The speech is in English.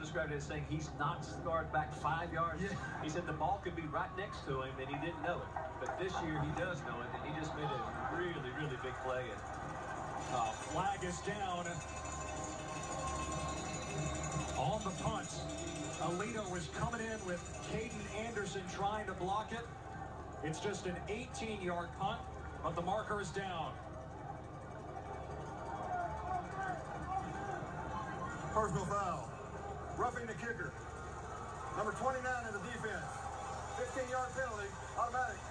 described it as saying he's knocked the guard back five yards. Yeah. He said the ball could be right next to him and he didn't know it. But this year he does know it, and he just made a really, really big play. And Uh, flag is down on the punt. Aledo was coming in with Caden Anderson trying to block it. It's just an 18-yard punt, but the marker is down. Personal foul. The kicker. Number 29 in the defense. 15 yard penalty. Automatic.